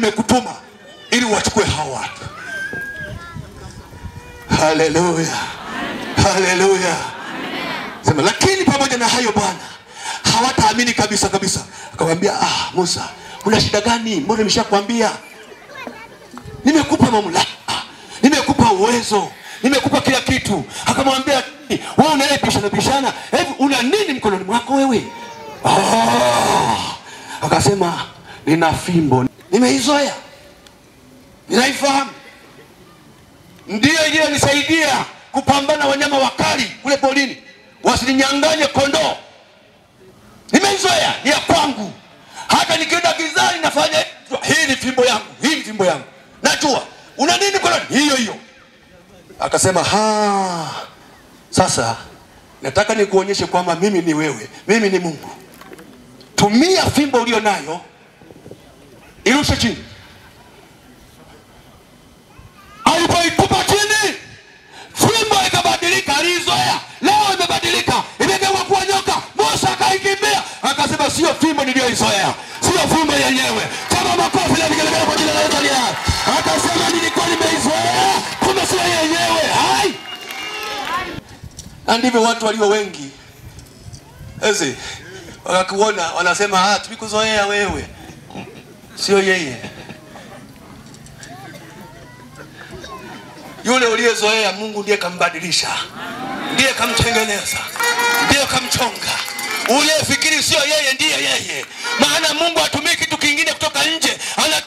nimekutuma ili wachukue hao watu. Haleluya, haleluya. Sema, lakini pamoja na hayo Bwana hawataamini kabisa kabisa. Akamwambia, ah, Musa, una shida gani? Mbona nimeshakwambia nimekupa mamlaka, nimekupa uwezo, nimekupa kila kitu. Akamwambia, wewe unayepishana pishana, hebu una nini mkononi mwako wewe? Oh, akasema nina fimbo, nimeizoea, ninaifahamu, ndiyo iliyonisaidia kupambana wanyama wakali kule porini, wasininyang'anye kondoo. Nimeizoea, ni ya kwangu. Hata nikienda gizani nafanya hii, ni fimbo yangu, hii ni fimbo yangu, najua. Una nini mkononi? Hiyo hiyo. Akasema ha, sasa nataka nikuonyeshe kwamba mimi ni wewe, mimi ni Mungu. Tumia fimbo ulio nayo, irushe chini. Alipoitupa chini, fimbo ikabadilika. Aliizoea, leo imebadilika, imegeuka kuwa nyoka. Musa akaikimbia, akasema sio fimbo niliyoizoea, sio fimbo yenyewe. Kama makofi na vigelegele kwa jina la Yesu aliye. Akasema nilikuwa nimeizoea, kumbe sio yenyewe. Hai, na ndivyo watu walio wengi ezi wakakuona wanasema, ah, tulikuzoea wewe, sio yeye. Yule uliyezoea Mungu ndiye kambadilisha, ndiye kamtengeneza, ndiye kamchonga. Uliyefikiri sio yeye ndiye yeye, maana Mungu hatumii kitu kingine kutoka nje, ulicho